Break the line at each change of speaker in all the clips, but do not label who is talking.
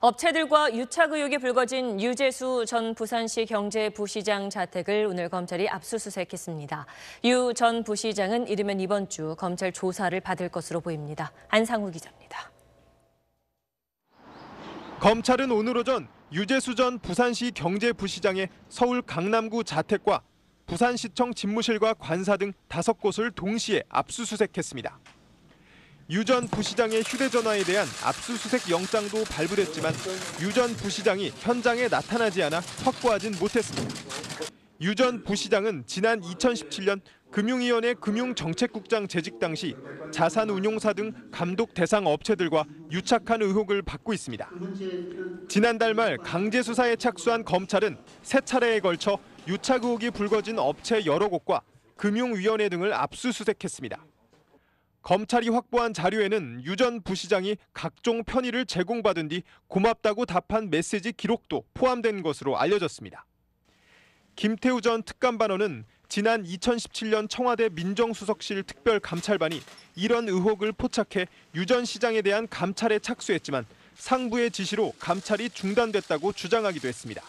업체들과 유착 의혹이 불거진 유재수 전 부산시 경제부시장 자택을 오늘 검찰이 압수수색했습니다. 유 전 부시장은 이르면 이번 주 검찰 조사를 받을 것으로 보입니다. 안상우 기자입니다.
검찰은 오늘 오전 유재수 전 부산시 경제부시장의 서울 강남구 자택과 부산시청 집무실과 관사 등 다섯 곳을 동시에 압수수색했습니다. 유 전 부시장의 휴대전화에 대한 압수수색 영장도 발부됐지만 유 전 부시장이 현장에 나타나지 않아 확보하진 못했습니다. 유 전 부시장은 지난 2017년 금융위원회 금융정책국장 재직 당시 자산운용사 등 감독 대상 업체들과 유착한 의혹을 받고 있습니다. 지난달 말 강제 수사에 착수한 검찰은 세 차례에 걸쳐 유착 의혹이 불거진 업체 여러 곳과 금융위원회 등을 압수수색했습니다. 검찰이 확보한 자료에는 유 전 부시장이 각종 편의를 제공받은 뒤 고맙다고 답한 메시지 기록도 포함된 것으로 알려졌습니다. 김태우 전 특감반원은 지난 2017년 청와대 민정수석실 특별감찰반이 이런 의혹을 포착해 유 전 시장에 대한 감찰에 착수했지만 상부의 지시로 감찰이 중단됐다고 주장하기도 했습니다.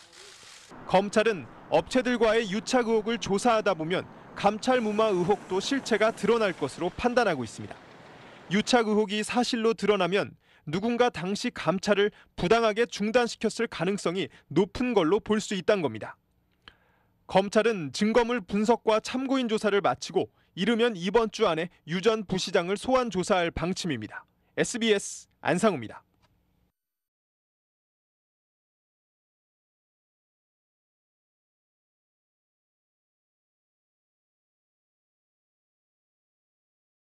검찰은 업체들과의 유착 의혹을 조사하다 보면 감찰 무마 의혹도 실체가 드러날 것으로 판단하고 있습니다. 유착 의혹이 사실로 드러나면 누군가 당시 감찰을 부당하게 중단시켰을 가능성이 높은 걸로 볼 수 있다는 겁니다. 검찰은 증거물 분석과 참고인 조사를 마치고 이르면 이번 주 안에 유 전 부시장을 소환 조사할 방침입니다. SBS 안상우입니다.